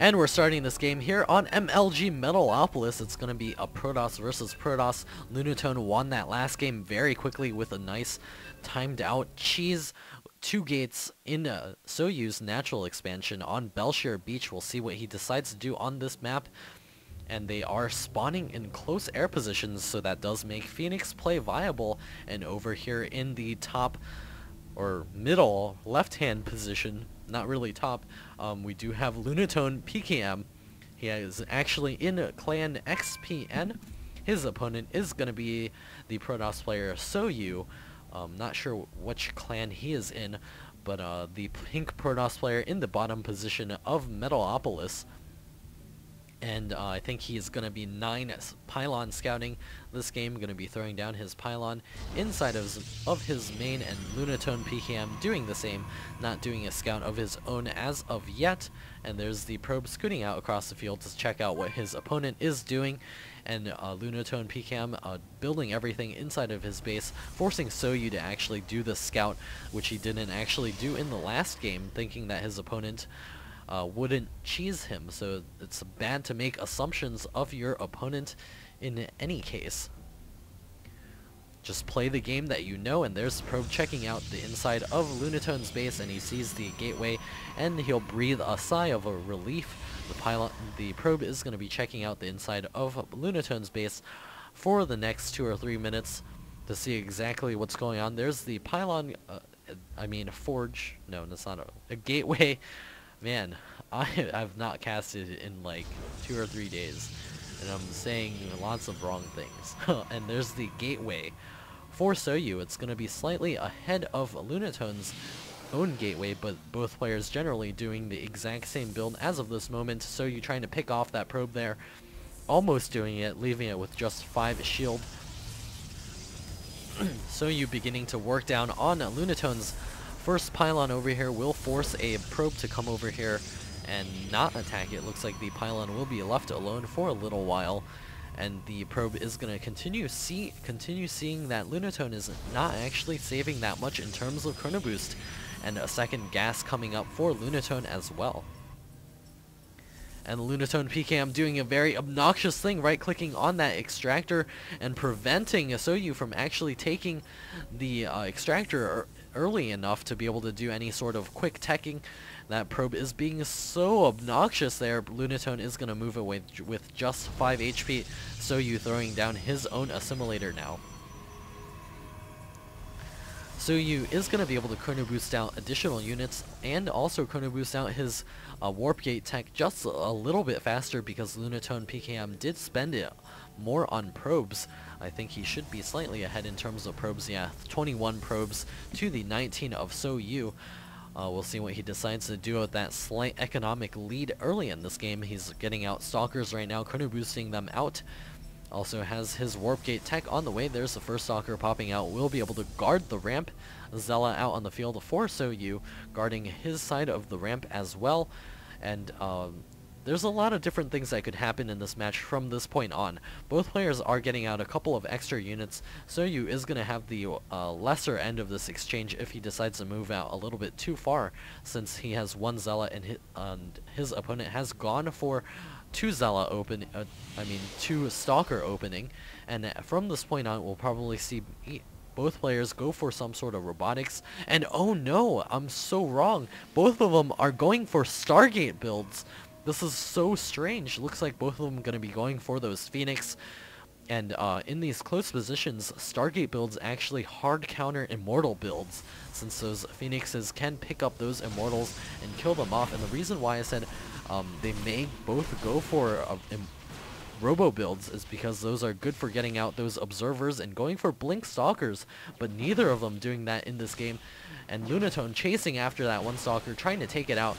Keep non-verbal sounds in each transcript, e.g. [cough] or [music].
And we're starting this game here on MLG Metalopolis. It's going to be a Protoss versus Protoss. Lunatone won that last game very quickly with a nice timed out cheese. Two gates in uh, SoU's natural expansion on Belshir Beach. We'll see what he decides to do on this map. And they are spawning in close air positions, so that does make Phoenix play viable. And over here in the top or middle left-hand position, not really top, um, we do have Lunatone PKM. He is actually in clan XPN. His opponent is going to be the Protoss player SoU. Um, not sure which clan he is in, but uh, the pink Protoss player in the bottom position of Metalopolis and uh, I think he's going to be 9 pylon scouting. This game, going to be throwing down his pylon inside of his, of his main, and Lunatone PKM doing the same, not doing a scout of his own as of yet, and there's the probe scooting out across the field to check out what his opponent is doing, and uh, Lunatone PKM uh, building everything inside of his base, forcing SoU to actually do the scout, which he didn't actually do in the last game, thinking that his opponent uh, wouldn't cheese him. So it's bad to make assumptions of your opponent in any case. Just play the game that you know, and there's the Probe checking out the inside of Lunatone's base, and he sees the gateway, and he'll breathe a sigh of a relief. The pilot, the Probe is going to be checking out the inside of Lunatone's base for the next two or three minutes to see exactly what's going on. There's the pylon, uh, I mean a forge, no, that's not a, a gateway [laughs] Man, [laughs] I have not casted in like two or three days, and I'm saying lots of wrong things. [laughs] and there's the gateway. For SoU, it's going to be slightly ahead of Lunatone's own gateway, but both players generally doing the exact same build as of this moment. SoU trying to pick off that probe there, almost doing it, leaving it with just 5 shield. [clears throat] SoU beginning to work down on Lunatone's First pylon over here will force a probe to come over here and not attack it. Looks like the pylon will be left alone for a little while and the probe is going to continue see continue seeing that Lunatone is not actually saving that much in terms of chrono boost and a second gas coming up for Lunatone as well. And Lunatone PKM doing a very obnoxious thing, right-clicking on that extractor and preventing SoU from actually taking the uh, extractor early enough to be able to do any sort of quick teching. That probe is being so obnoxious there. Lunatone is going to move away with just 5 HP. SoU throwing down his own assimilator now. SoU is going to be able to chrono boost out additional units and also chrono boost out his uh, warp gate tech just a little bit faster because Lunatone PKM did spend it more on probes. I think he should be slightly ahead in terms of probes. Yeah, 21 probes to the 19 of SoU. Uh, we'll see what he decides to do with that slight economic lead early in this game. He's getting out Stalkers right now, chrono boosting them out. Also has his Warp Gate tech on the way. There's the first Stalker popping out. Will be able to guard the ramp. Zealot out on the field for SoU, guarding his side of the ramp as well. And um, there's a lot of different things that could happen in this match from this point on. Both players are getting out a couple of extra units. SoU is going to have the uh, lesser end of this exchange if he decides to move out a little bit too far since he has one Zealot and his, and his opponent has gone for two Zealot open, uh, I mean two Stalker opening. And from this point on we'll probably see both players go for some sort of robotics. And oh no, I'm so wrong. Both of them are going for Stargate builds. This is so strange. Looks like both of them going to be going for those Phoenix. And uh, in these close positions, Stargate builds actually hard counter Immortal builds, since those Phoenixes can pick up those Immortals and kill them off. And the reason why I said um, they may both go for uh, Robo builds is because those are good for getting out those Observers and going for Blink Stalkers, but neither of them doing that in this game. And Lunatone chasing after that one Stalker, trying to take it out,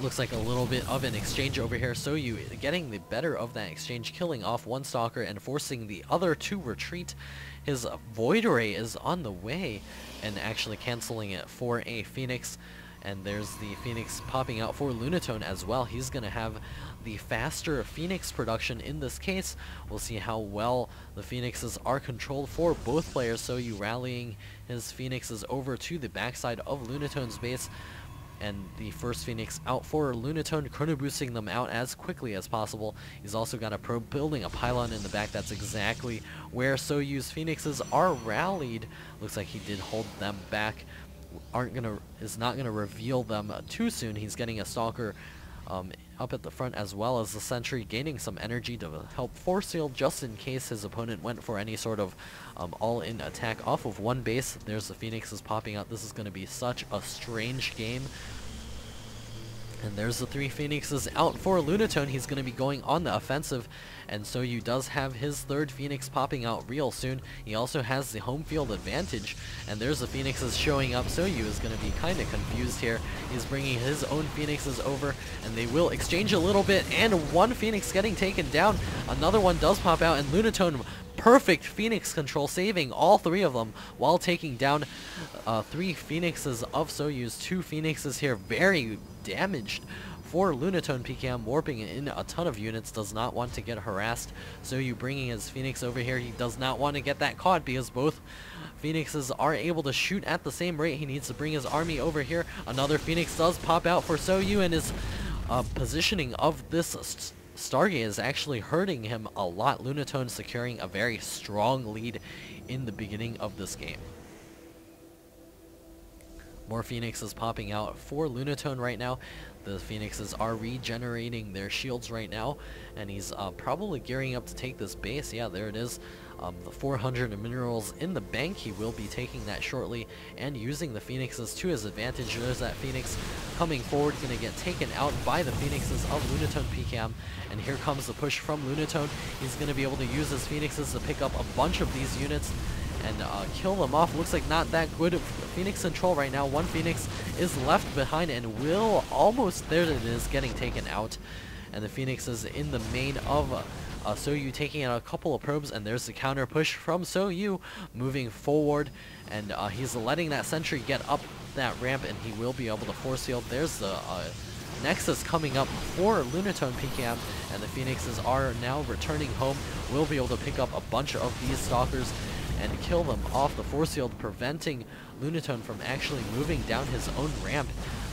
looks like a little bit of an exchange over here. SoU getting the better of that exchange, killing off one Stalker and forcing the other to retreat. His Void Ray is on the way and actually canceling it for a Phoenix. And there's the Phoenix popping out for Lunatone as well. He's going to have the faster Phoenix production in this case. We'll see how well the Phoenixes are controlled for both players. SoU rallying his Phoenixes over to the backside of Lunatone's base and the first Phoenix out for Lunatone, chrono boosting them out as quickly as possible. He's also got a probe building a pylon in the back. That's exactly where SoU's Phoenixes are rallied. Looks like he did hold them back. Aren't gonna is not gonna reveal them too soon. He's getting a stalker um, up at the front as well as the sentry gaining some energy to help force field just in case his opponent went for any sort of um, all-in attack off of one base. There's the Phoenixes popping out. This is going to be such a strange game. And there's the three Phoenixes out for Lunatone. He's going to be going on the offensive. And SoU does have his third Phoenix popping out real soon. He also has the home field advantage. And there's the Phoenixes showing up. SoU is going to be kind of confused here. He's bringing his own Phoenixes over. And they will exchange a little bit. And one Phoenix getting taken down. Another one does pop out. And Lunatone perfect Phoenix control, saving all three of them while taking down uh, three Phoenixes of SoU's. Two Phoenixes here, very damaged for Lunatone PKM, warping in a ton of units, does not want to get harassed. SoU bringing his Phoenix over here, he does not want to get that caught because both Phoenixes are able to shoot at the same rate. He needs to bring his army over here. Another Phoenix does pop out for SoU and his uh, positioning of this Stargate is actually hurting him a lot. Lunatone securing a very strong lead in the beginning of this game. More Phoenixes popping out for Lunatone right now. The Phoenixes are regenerating their shields right now, and he's uh, probably gearing up to take this base. Yeah, there it is. Um, the 400 minerals in the bank, he will be taking that shortly and using the Phoenixes to his advantage. There's that Phoenix coming forward, going to get taken out by the Phoenixes of Lunatone PKM. And here comes the push from Lunatone. He's going to be able to use his Phoenixes to pick up a bunch of these units and uh, kill them off. Looks like not that good Phoenix control right now. One Phoenix is left behind and will almost, there it is, getting taken out. And the Phoenix is in the main of uh, uh, SoU taking out a couple of probes, and there's the counter push from SoU moving forward, and uh, he's letting that sentry get up that ramp, and he will be able to force field. There's the uh, Nexus coming up for Lunatone PKM, and the Phoenixes are now returning home. Will be able to pick up a bunch of these Stalkers and kill them off the force field, preventing Lunatone from actually moving down his own ramp.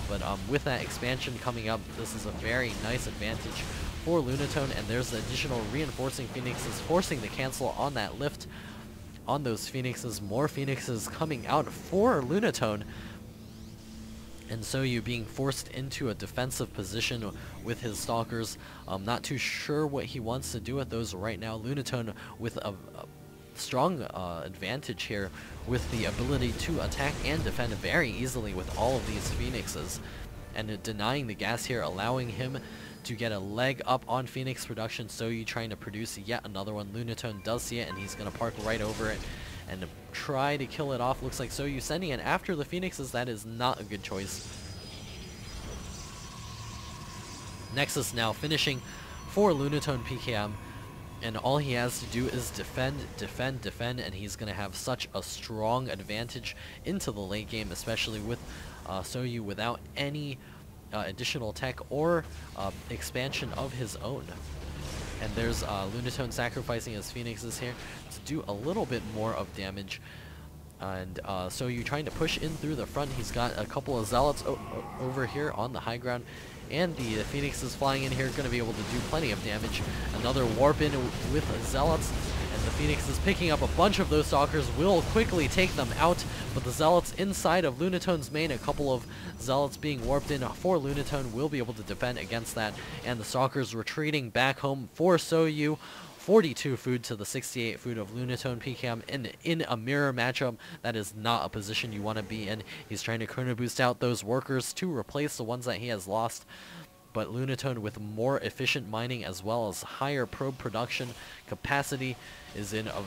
But um, with that expansion coming up, this is a very nice advantage for Lunatone, and there's the additional reinforcing Phoenixes forcing the cancel on that lift on those Phoenixes. More Phoenixes coming out for Lunatone. And SoU being forced into a defensive position with his Stalkers. I'm not too sure what he wants to do with those right now. Lunatone with a, a strong uh, advantage here with the ability to attack and defend very easily with all of these Phoenixes. And denying the gas here, allowing him to get a leg up on Phoenix production. SoU trying to produce yet another one. Lunatone does see it, and he's going to park right over it and try to kill it off. Looks like SoU sending it after the Phoenixes. That is not a good choice. Nexus now finishing for Lunatone PKM. And all he has to do is defend, defend, defend, and he's going to have such a strong advantage into the late game, especially with uh, SoU without any uh, additional tech or uh, expansion of his own. And there's uh, Lunatone sacrificing his Phoenixes here to do a little bit more of damage. And uh, so you're trying to push in through the front. He's got a couple of Zealots over here on the high ground. And the Phoenix is flying in here, going to be able to do plenty of damage. Another warp in with Zealots and the Phoenix is picking up a bunch of those Stalkers, will quickly take them out, but the Zealots inside of Lunatone's main, a couple of Zealots being warped in for Lunatone will be able to defend against that, and the Stalkers retreating back home for SoU. 42 food to the 68 food of Lunatone PKM in, in a mirror matchup. That is not a position you want to be in. He's trying to chrono boost out those workers to replace the ones that he has lost but Lunatone with more efficient mining as well as higher probe production capacity is in a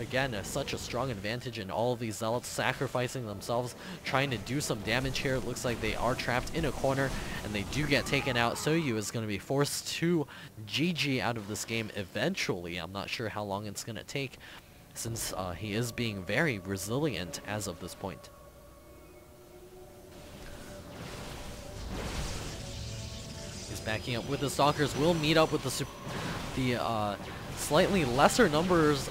again, a, such a strong advantage in all of these Zealots sacrificing themselves, trying to do some damage here. It looks like they are trapped in a corner, and they do get taken out. SoU is going to be forced to GG out of this game eventually. I'm not sure how long it's going to take, since uh, he is being very resilient as of this point. He's backing up with the Stalkers. Will meet up with the the uh, slightly lesser numbers